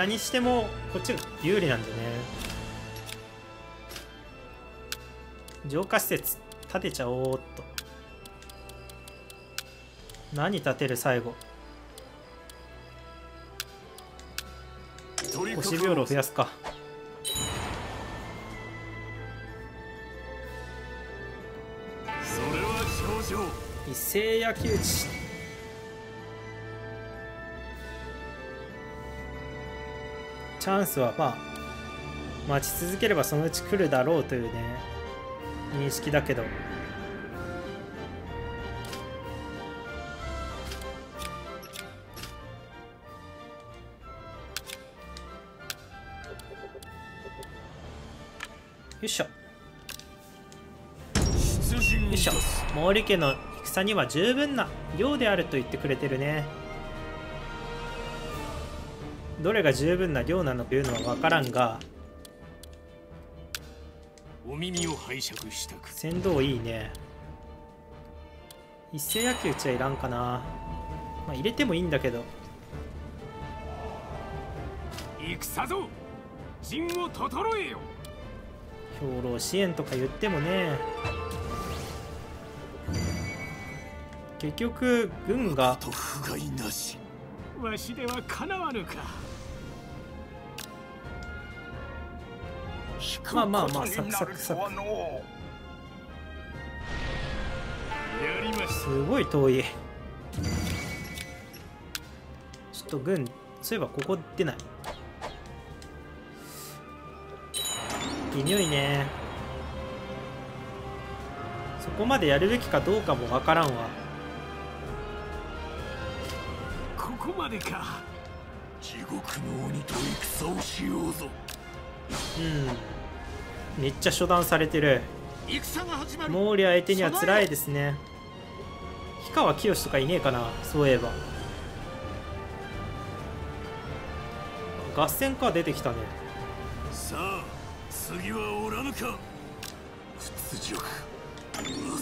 何してもこっちが有利なんでね。浄化施設建てちゃおうっと。何建てる最後。星病炉増やすか。それは表情。一斉焼き討チャンスはまあ待ち続ければそのうち来るだろうというね認識だけど。よいしょ。よいしょ。毛利家の戦には十分な量であると言ってくれてるね。どれが十分な量なのかいうのは分からんがお耳を拝借したく。先導いいね。一斉野球うちはいらんかな。まあ入れてもいいんだけど。戦ぞ。陣を整えよ。兵糧支援とか言ってもね。結局軍がと不甲斐なし。わしではかなわぬかまあまあまあサクサクサク。すごい遠い。ちょっと軍そういえばここ出ない。いい匂いね。そこまでやるべきかどうかもわからんわ。ここまでか。地獄の鬼と戦をしようぞ。うん。めっちゃ初段されてる。毛利相手には辛いですね。氷川きよしとかいねえかなそういえば。合戦か出てきたね。さあ次はおらぬか。屈辱。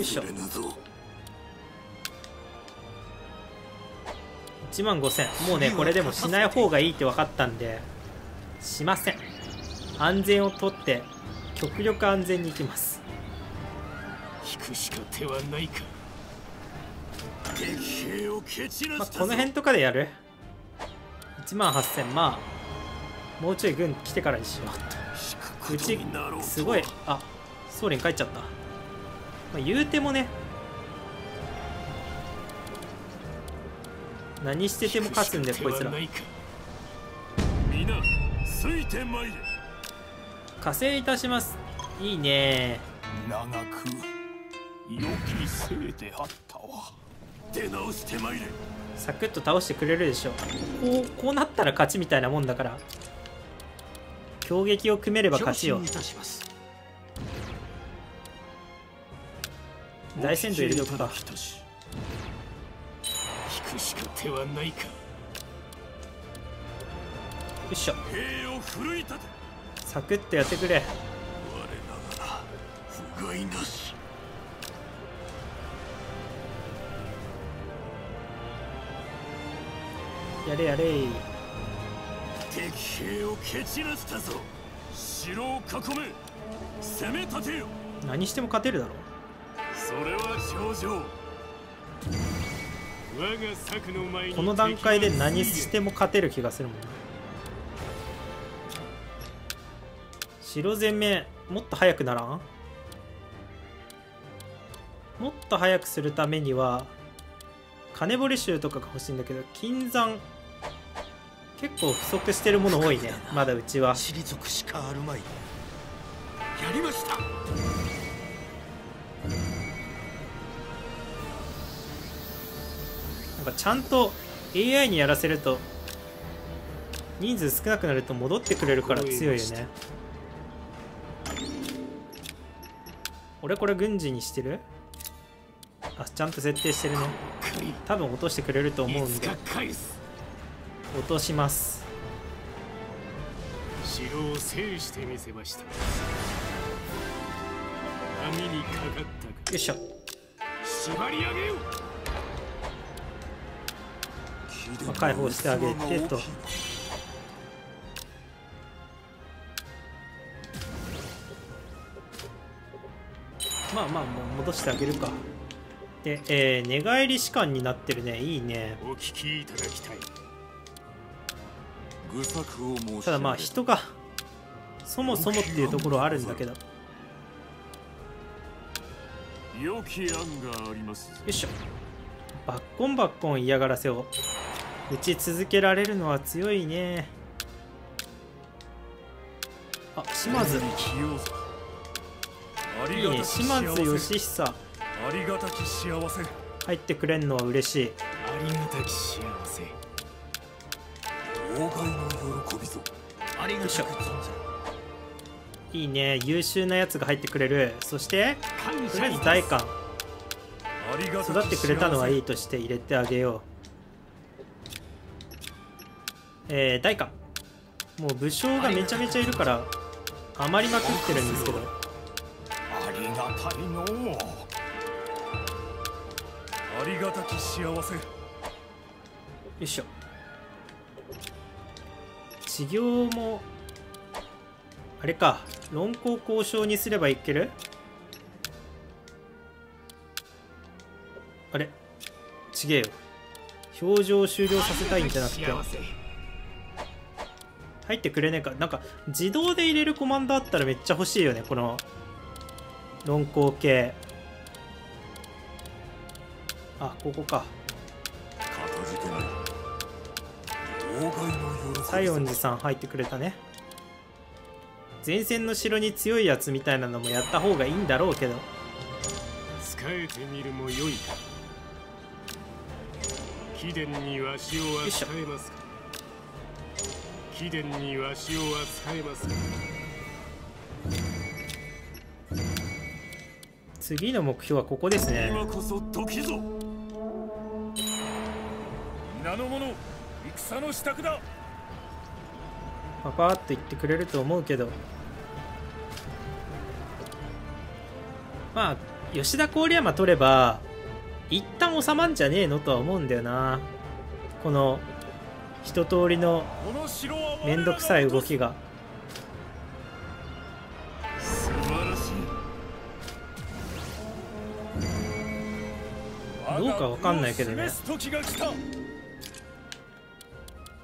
いしょ忘れぬぞ。1万5000もうねこれでもしない方がいいって分かったんでしません安全をとって極力安全に行きます。引くしか手はないか。この辺とかでやる？1万8000まあもうちょい軍来てからにしよううちすごいあソーレン帰っちゃった、まあ、言うてもね。何してても勝つんでこいつら。皆ついてまいれ加勢いたします。いいね。長く良きせいであったわ。出直してまいれ。サクッと倒してくれるでしょ。こうこうなったら勝ちみたいなもんだから。強撃を組めれば勝ちよ。大戦闘入れとくか。引くしか手はないか。いしょ。兵を奮い立てサクッとやってくれ。我ながら不甲斐なし。やれやれ。敵兵を蹴散らしたぞ。城を囲め。攻め立てよ。何しても勝てるだろそれは上々我が策の前にこの段階で何しても勝てる気がするもんな城攻めもっと早くならん？もっと早くするためには金堀衆とかが欲しいんだけど金山結構不足してるもの多いねまだうちは。退くしかあるまい。やりました。なんかちゃんと AI にやらせると人数少なくなると戻ってくれるから強いよね俺これ軍事にしてる？あちゃんと設定してるね。多分落としてくれると思うんで。落とします。城を制してみせました。網にかかったか。よいしょ。縛り上げよまあ解放してあげてとまあまあもう戻してあげるか。で、えー、寝返り士官になってるね。いいね。お聞きいただきたい。ただまあ人がそもそもっていうところはあるんだけど。よ良き案がありますいしょ。バッコンバッコン嫌がらせを。打ち続けられるのは強いね。あ島津い島津義久。ありがたき幸せ。入ってくれんのは嬉しい。ありがたき幸せ。喜びぞ。ありがたくいいね。優秀なやつが入ってくれる。そして感とりあえず大官育ってくれたのはいい幸として入れてあげよう。えー、大官もう武将がめちゃめちゃいるから余りまくってるんですけどがたいのありがたき幸せ。よいしょ。治療もあれか。論考交渉にすればいける？あれ？ちげえよ。表情終了させたいんじゃなくて。入ってくれねえか。なんか自動で入れるコマンドあったらめっちゃ欲しいよねこの論考系あここか。西園寺さん入ってくれたね。前線の城に強いやつみたいなのもやった方がいいんだろうけど。使えてみるもよいか。貴殿にわしをは使えますか。貴殿にわしをは使えますか次の目標はここですね。今こそ時ぞ。皆の者戦の支度だ。パパーっと言ってくれると思うけど。まあ吉田郡山取れば一旦収まんじゃねえのとは思うんだよな。この一通りのこの城はめんどくさい動きがかわかんないけどね。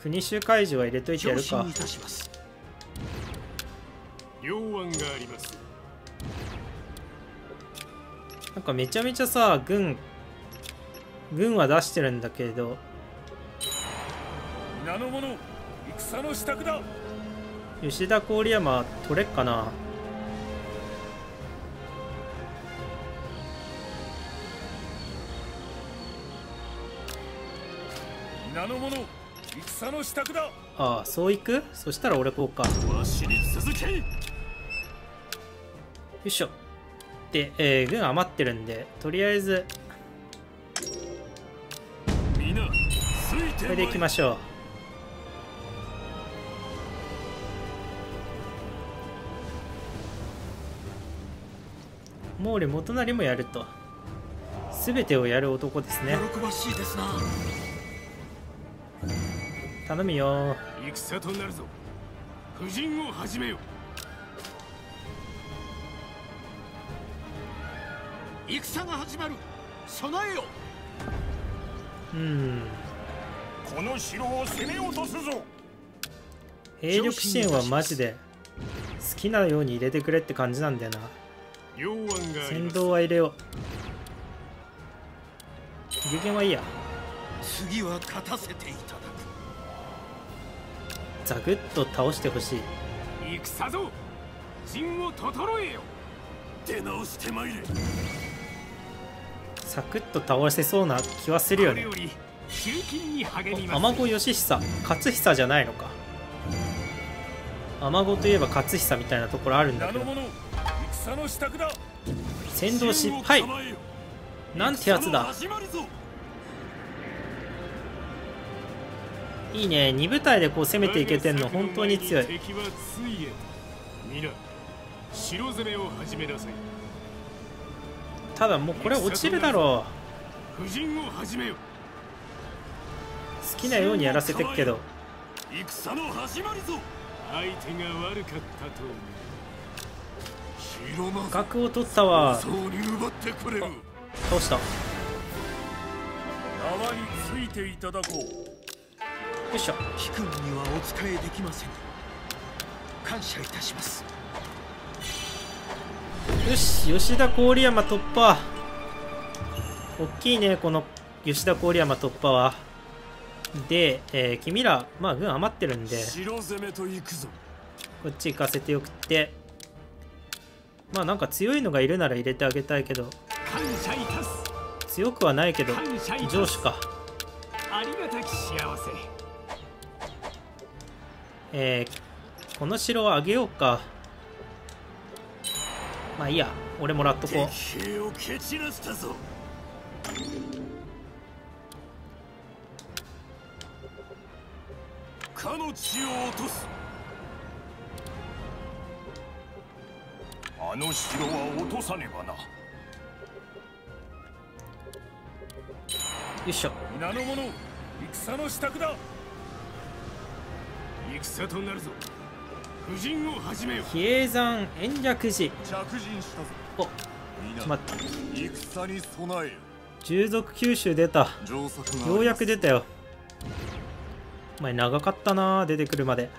国衆会場は入れといてやるか。なんかめちゃめちゃさ軍軍は出してるんだけど。吉田郡山取れっかな皆の者戦の支度だ。ああそういく？そしたら俺こうか。よわしに続け。いしょ。で、えー、軍余ってるんでとりあえず。これでい。きましょう。毛利元就もやると。全てをやる男ですね。喜ばしいですな頼むよ。戦となるぞ。夫人を始めよ。戦が始まる。備えよ。うん。この城を攻め落とすぞ。兵力支援はマジで好きなように入れてくれって感じなんだよな。先導は入れよう。受験はいいや。次は勝たせていただザクッと倒してほしい。く戦ぞ。陣を整えよ。出直してまいれ。サクッと倒せそうな気はするよね。これより集金に励みます。天子義久勝久じゃないのか。天子といえば勝久みたいなところあるんだけど。先導失敗なんてやつだいいね。2部隊でこう攻めていけてんの本当に強い。敵はついえ皆城攻めを始めなさい。ただもうこれ落ちるだろ夫人を始めよう。好きなようにやらせてくけど。戦の始まりぞ。相手が悪かったと角を取ったわ。そうに奪ってくれる。倒した。よ縄についていただこういしょ。貴君にはお仕えできません。感謝いたします。よし吉田郡山突破。大きいねこの吉田郡山突破は。で、えー君らまあ軍余ってるんで。城攻めと行くぞ。こっち行かせてよくって。まあなんか強いのがいるなら入れてあげたいけど。感謝いたす。強くはないけど上司か。ありがたき幸せえーこの城をあげようか。まあいいや。俺もらっとこう。かの血を落とす。あの城は落とさねばな。よいしょ。皆の者戦の支度だ戦となるぞ。婦人を始めよ。比叡山延暦寺。着陣したぞ。おちょ待って。戦に備えよ。従属九州出た。ようやく出たよ。お前長かったな出てくるまで。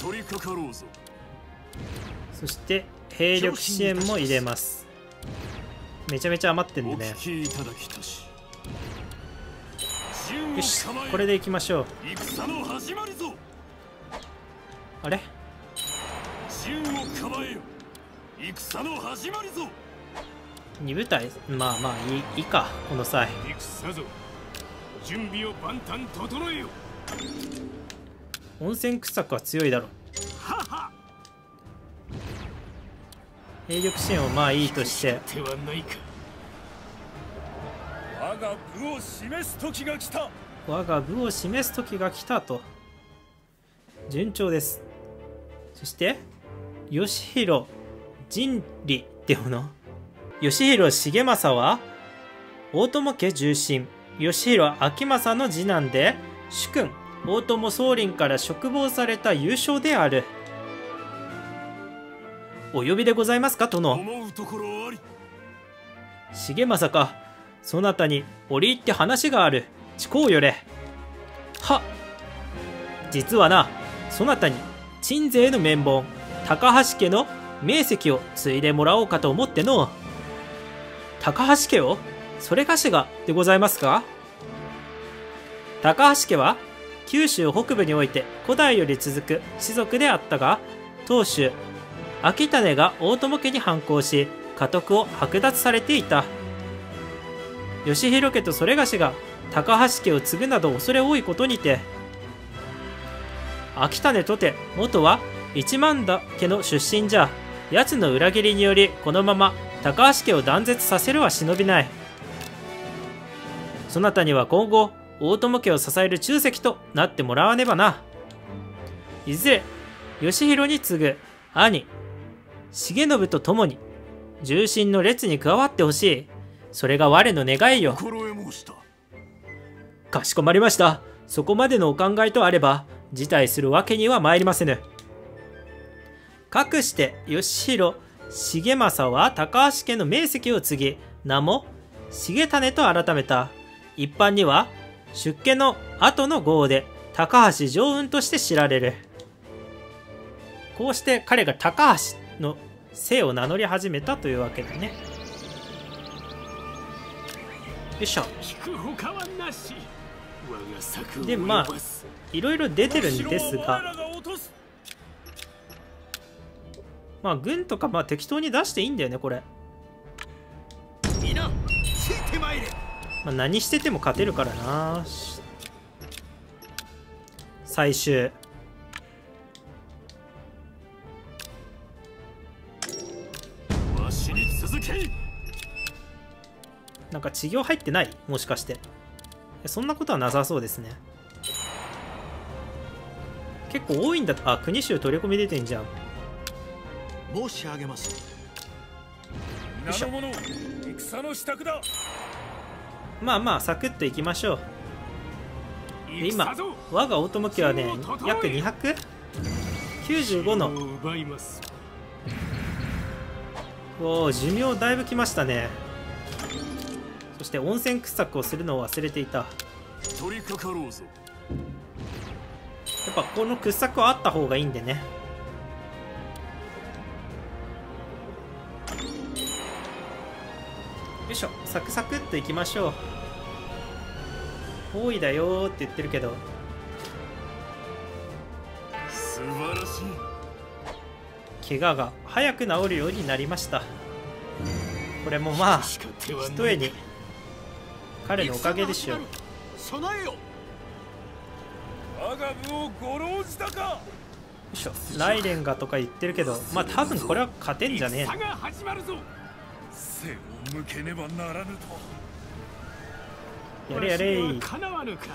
取り掛かろうぞ。そして兵力支援も入れます。めちゃめちゃ余ってんおでね。聞きいただきたし。よしこれでいきましょう。戦の始まりぞあれ？陣を構えよ。戦の始まりぞ。2部隊？まあまあいいいいかこの際。戦ぞ。準備を万端整えよ。温泉掘削は強いだろ。はは。兵力支援をまあいいとして。手はないか。我が部を示す時が来た。我が部を示す時が来たと。順調ですそして義弘神利っていうの？義弘重政は大友家重臣義弘昭政の次男で主君大友宗麟から嘱望された優勝である。お呼びでございますか殿？思うところあり。重政か。そなたに折り入って話がある。近こうよれ。は実はなそなたに鎮西の綿棒高橋家の名跡を継いでもらおうかと思っての。高橋家をそれがしがでございますか？高橋家は九州北部において古代より続く士族であったが当主秋種が大友家に反抗し家督を剥奪されていた。義弘家とそれがしが高橋家を継ぐなど恐れ多いことにて秋種とて元は一万田家の出身じゃ奴の裏切りによりこのまま高橋家を断絶させるは忍びない。そなたには今後大友家を支える中石となってもらわねばな。いずれ義弘に次ぐ兄重信と共に重臣の列に加わってほしい。それが我の願いよ。かしこまりました。そこまでのお考えとあれば辞退するわけには参りませぬ。かくして義弘重政は高橋家の名跡を継ぎ名も重種と改めた。一般には出家の後の号で高橋常雲として知られる。こうして彼が高橋の姓を名乗り始めたというわけだね。よいしょ。聞くほかはなしでまあいろいろ出てるんですが。まあ軍とかまあ適当に出していいんだよねこれ、まあ、何してても勝てるからな。最終。なんか治療入ってない？もしかして。そんなことはなさそうですね。結構多いんだ。あ国衆取り込み出てんじゃん。申し上げます。皆の者戦の支度だ。まあまあサクッといきましょう。で今我が大友家はね約 200?95 の。を奪います。おお寿命だいぶきましたねそして温泉掘削をするのを忘れていた。や取り掛かろうぞ。っぱこの掘削はあった方がいいんでね。よいしょ。サクサクっといきましょう。多いだよーって言ってるけど。素晴らしい。怪我が早く治るようになりました。これもまあひとえに彼のおかげでしょう。よ備えよ我が部をご老じたか。いしょライレンがとか言ってるけどまあ多分これは勝てんじゃねえ。が始まるぞ。背を向けねばならぬと。やれやれ。わしではかなわぬか。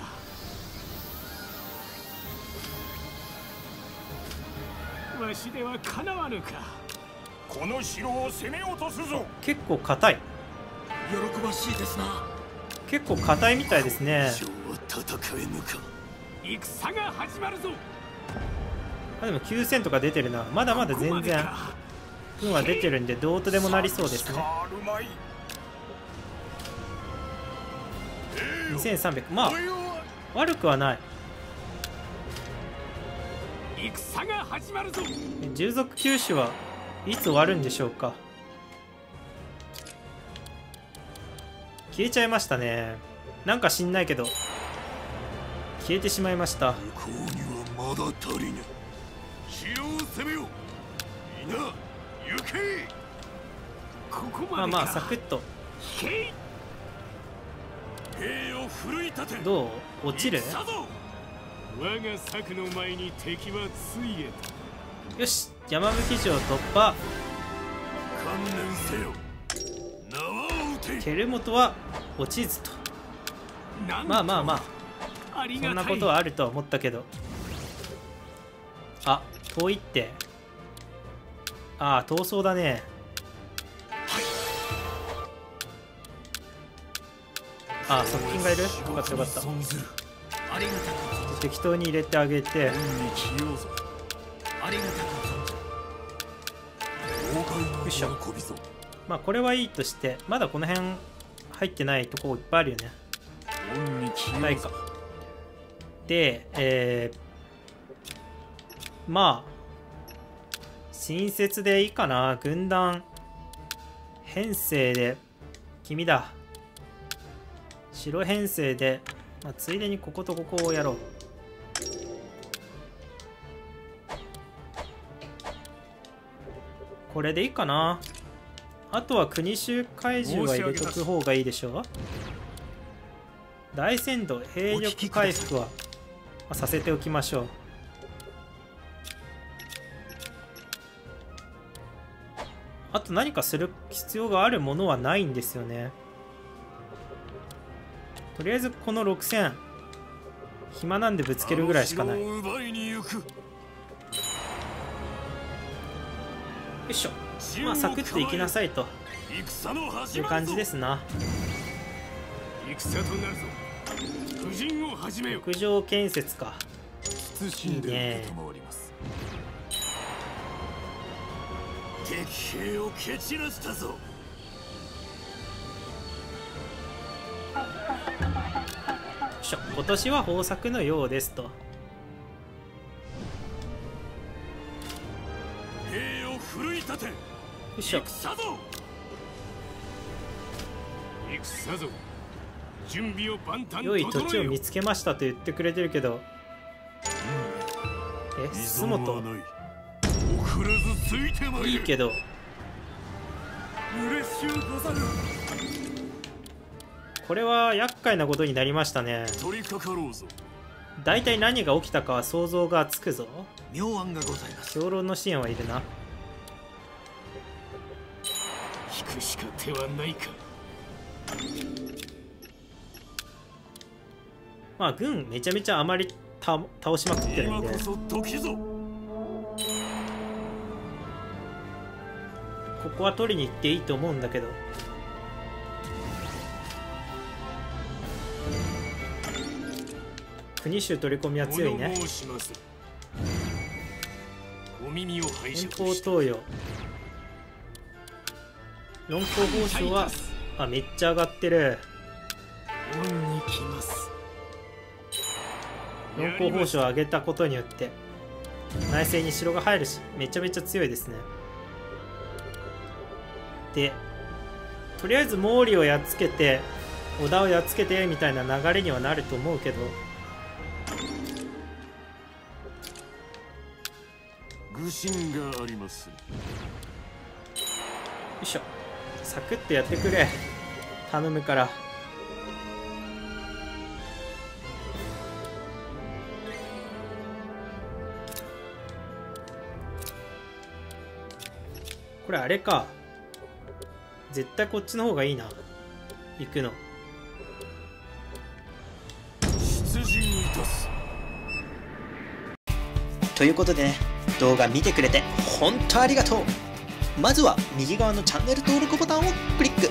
わしではかなわぬか。この城を攻めようとするぞ。結構硬い。喜ばしいですな結構硬いみたいですね。戦えぬか。戦が始まるぞ。あでも9000とか出てるな。まだまだ全然。運は出てるんでどうとでもなりそうですね。あるまい2300まあ悪くはない。戦が始まるぞ。従属九種はいつ終わるんでしょうか消えちゃいましたね。なんか知んないけど。消えてしまいました。向こうにはまだ足りぬ。城を攻めよ。皆行け。ここまあまあサクッと。兵を奮い立て。どう？落ちる？我が策の前に敵はついえ。よし山吹城突破。観念せよケルモトは落ちずと。まあまあまあ。そんなことはあるとは思ったけど。あ遠いって。ああ逃走だね。ああ側近がいる？よかったよかった。適当に入れてあげて。よいしょまあこれはいいとしてまだこの辺入ってないとこいっぱいあるよね。ないかでえー、まあ新設でいいかな。軍団編成で。君だ。白編成で、まあ、ついでにこことここをやろう。これでいいかなあとは国衆怪獣は入れとく方がいいでしょう。大鮮度兵力回復はさせておきましょう。あと何かする必要があるものはないんですよね。とりあえずこの6000暇なんでぶつけるぐらいしかない。よいしょ。まあサクッといきなさいと。いう感じですな。戦となるぞ。婦人を始めよ屋上建設か。謹んで承ります。敵兵を蹴散らしたぞ。今年は豊作のようですと立て。よ戦ぞ。戦ぞ。準備を万端良い土地を見つつけましたと言ってくれてるけど。え依洲存は本？ないいけど。これは厄介なことになりましたね。取り掛かろうぞ。大体何が起きたかは想像がつくぞ。妙案がございます。評論の支援はいるなくしか手はないか。まあ軍めちゃめちゃあまりた倒しまくってるんで今こそ時ぞ。ここは取りに行っていいと思うんだけど。国衆取り込みは強いね。物申します。お耳を拝遠借方投与四皇報酬はあめっちゃ上がってる。恩に来ます。四皇報酬を上げたことによって内政に城が入るしめちゃめちゃ強いですね。でとりあえず毛利をやっつけて織田をやっつけてみたいな流れにはなると思うけど。愚心があります。よいしょサクッとやってくれ。頼むから。これあれか。絶対こっちの方がいいな。行くの。出陣いたす。ということでね動画見てくれて本当ありがとうまずは右側のチャンネル登録ボタンをクリック。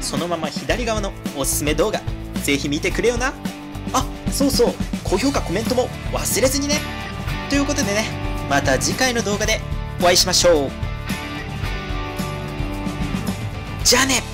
そのまま左側のおすすめ動画ぜひ見てくれよな。あそうそう。高評価コメントも忘れずにね。ということでねまた次回の動画でお会いしましょう。じゃあね。